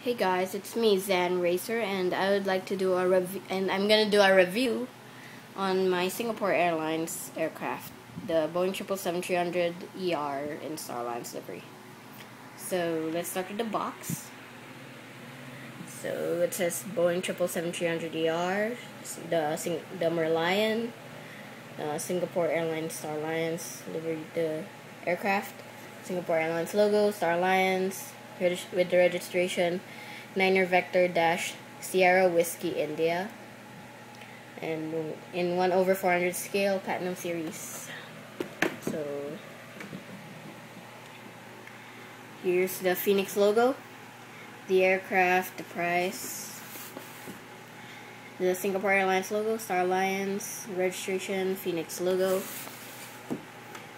Hey guys, it's me Xan Racer and I would like to do a review and I'm gonna do a review on my Singapore Airlines aircraft, the Boeing 777-300ER in Star Alliance livery. So let's start with the box. So it says Boeing 777-300ER, the Sing the Merlion, uh, Singapore Airlines Star Alliance livery, the aircraft, Singapore Airlines logo, Star Alliance with the registration Niner Victor Dash Sierra Whiskey India. And in 1 over 400 scale Platinum Series. So here's the Phoenix logo the aircraft the price the Singapore Airlines logo Star Alliance registration Phoenix logo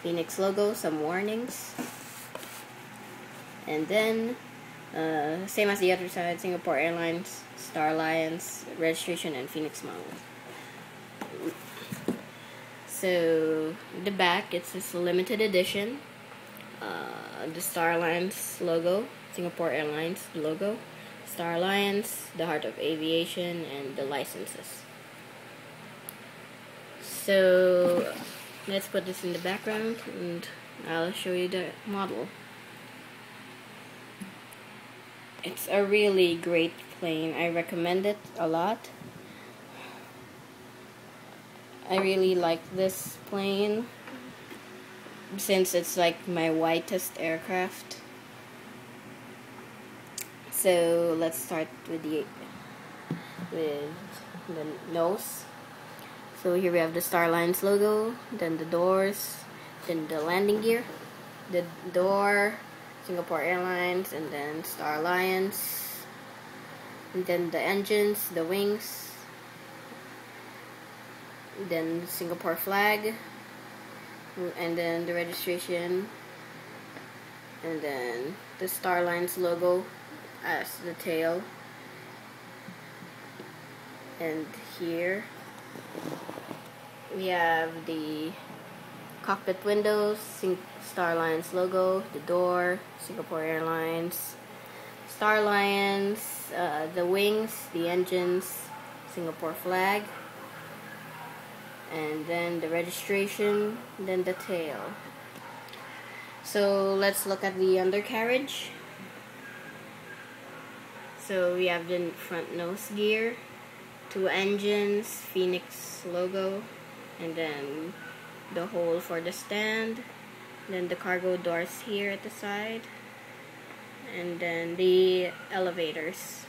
Phoenix logo some warnings and then, uh, same as the other side, Singapore Airlines, Star Alliance, registration, and Phoenix model. So, the back, it's this limited edition. Uh, the Star Alliance logo, Singapore Airlines logo, Star Alliance, the Heart of Aviation, and the licenses. So, let's put this in the background and I'll show you the model. It's a really great plane. I recommend it a lot. I really like this plane since it's like my whitest aircraft. So let's start with the with the nose. So here we have the Star Alliance logo, then the doors, then the landing gear, the door, Singapore Airlines, and then Star Alliance, and then the engines, the wings, then Singapore flag, and then the registration, and then the Star Alliance logo as the tail, and here we have the cockpit windows, Star Alliance logo, the door, Singapore Airlines, Star Alliance, uh, the wings, the engines, Singapore flag, and then the registration, then the tail. So let's look at the undercarriage. So we have the front nose gear, two engines, Phoenix logo, and then the hole for the stand then the cargo doors here at the side and then the elevators.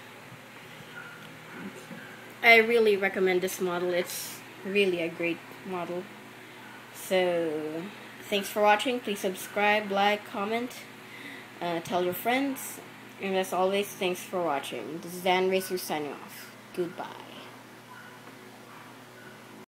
I really recommend this model. It's really a great model. So thanks for watching. Please subscribe like comment uh, tell your friends. And as always thanks for watching. This is Xan Racer signing off. Goodbye